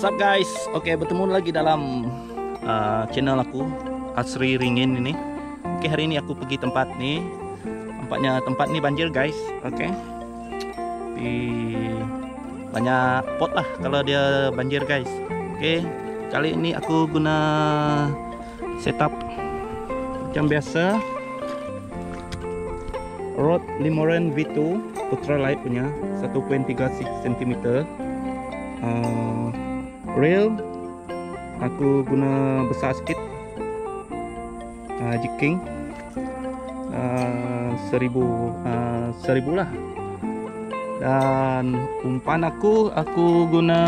up guys? Oke bertemu lagi dalam uh, channel aku Asri Ringin ini. Oke hari ini aku pergi tempat nih. Tampaknya tempat nih banjir guys. Oke. Di banyak pot lah kalau dia banjir guys. Oke kali ini aku guna setup macam biasa. Rod Limoren V2 ultralight punya 1.36 cm uh, rail aku guna besar sikit. Uh, jiking. Uh, seribu uh, seribu lah. Dan umpan aku aku guna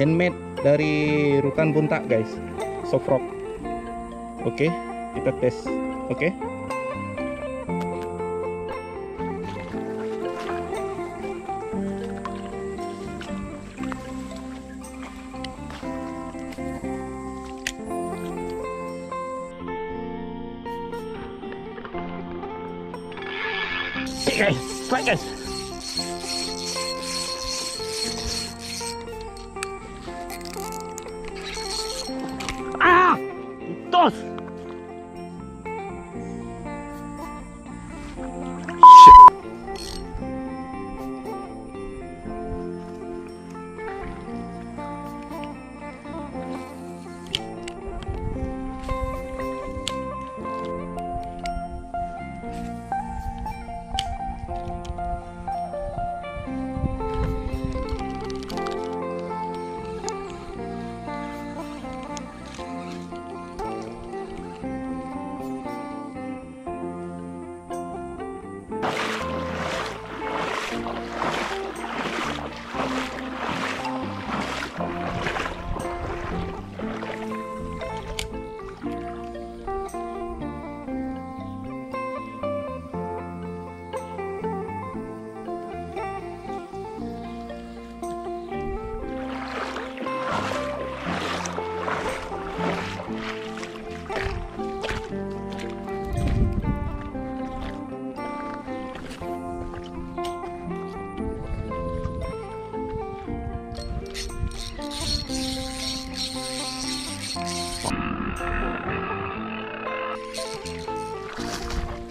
handmade dari rutan buntak guys. Soft rock. Oke okay, kita tes. Oke. okay. Okay guys, strike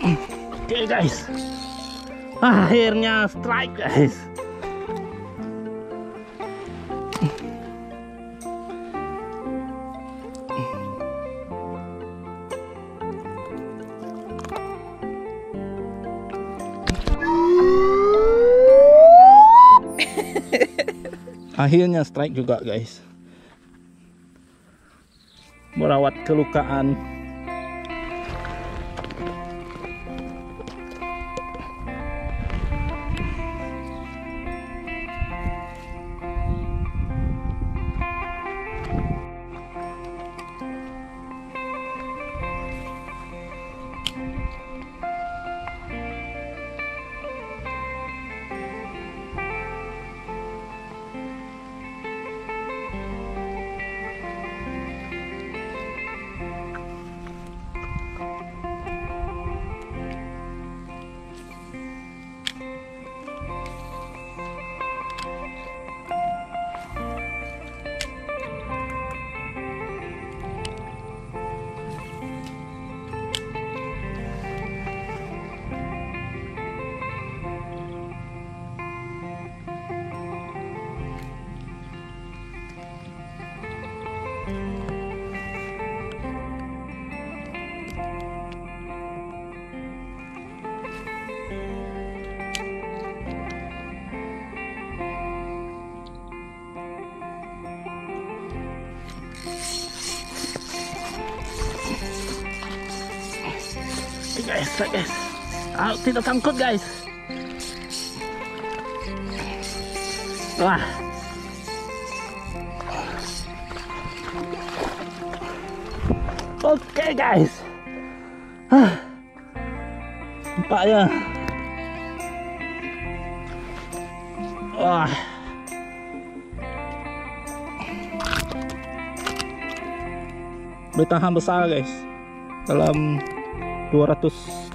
Oke okay, guys. Akhirnya strike guys. Akhirnya strike juga guys. Merawat kelukaan guys, guys. Ah, tidak sangkut guys. Wah. Oke okay, guys. Hah. Nampaknya. Wah. Bertahan besar guys. Dalam 200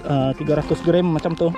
uh, 300 gram macam tuh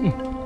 嗯。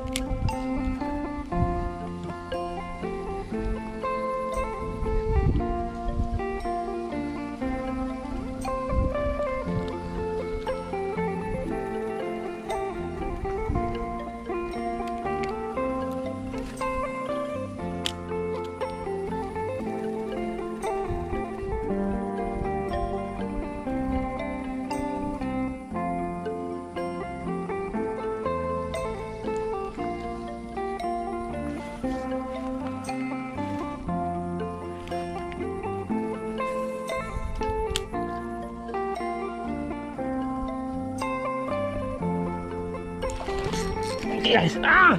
Ah!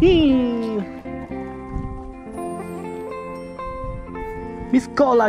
Hi. Miss call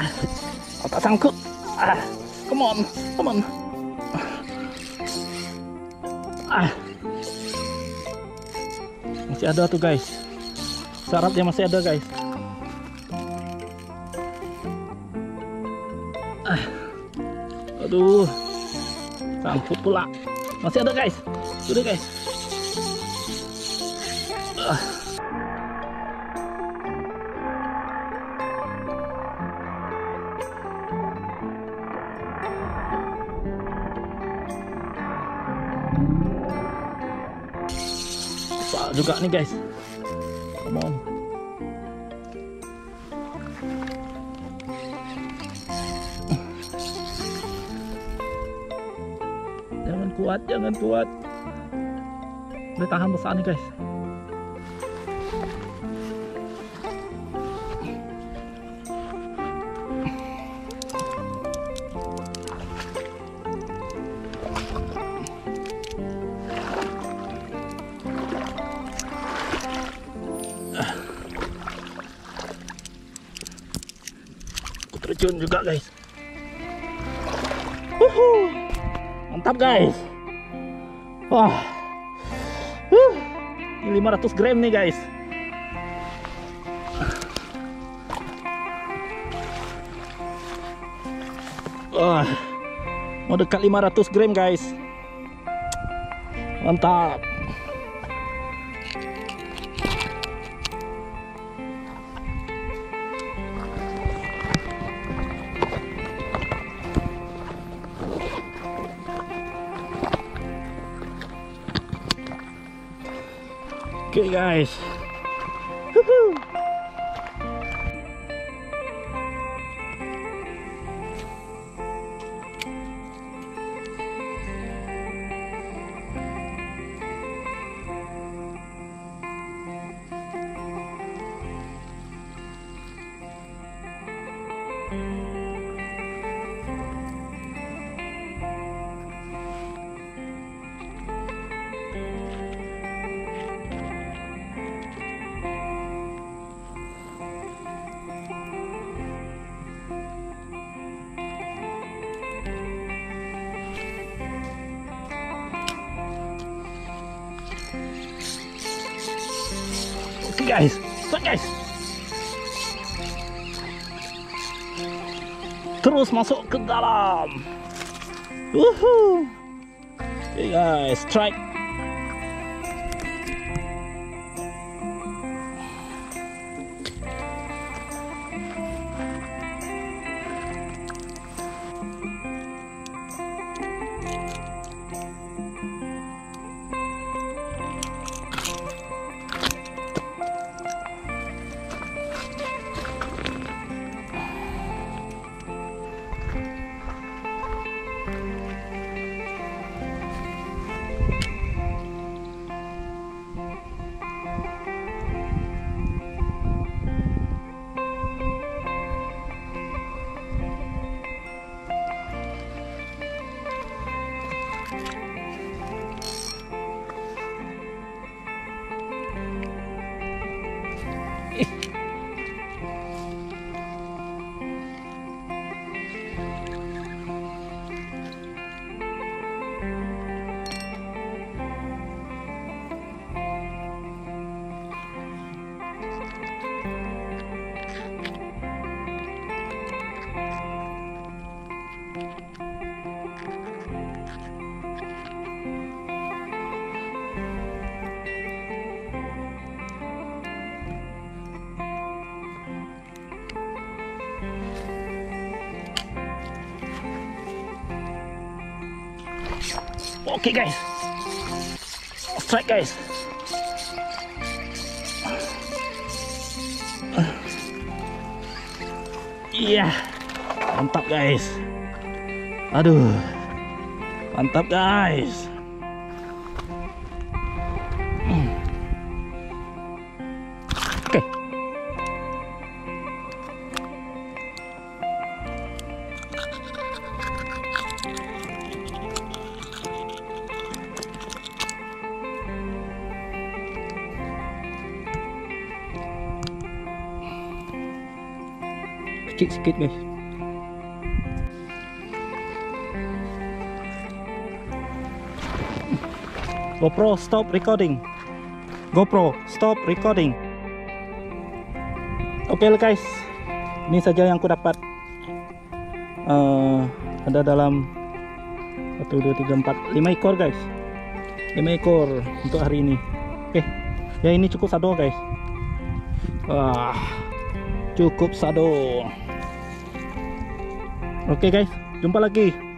Ah, sangkut. Ah, come on, come on. Ah. Masih ada tuh guys. Syaratnya masih ada guys. Ah. Aduh. Sangkut pula. Masih ada guys. Sudah guys. Juga nih guys. Come on. Jangan kuat, jangan kuat. Udah tahan besar nih guys. Terjun juga guys. Wuhu. Mantap guys. Wah. Huh. Ini 500 gram nih guys. Wah. Mau dekat 500 gram guys. Mantap. Oke guys. Woohoo. Oke guys. Stop guys. Terus masuk ke dalam. Woohoo. Okay guys, strike Oke guys. Strike guys. Iya. Mantap guys. Aduh. Mantap guys. Hmm. Oke. Kecil sikit guys. GoPro stop recording. GoPro stop recording. Oke guys, ini saja yang aku dapat. Eh, ada dalam 1, 2, 3, 4, 5 ekor guys. 5 ekor untuk hari ini. Oke, ya ini cukup sado guys. Wah, cukup sado. Oke guys, jumpa lagi.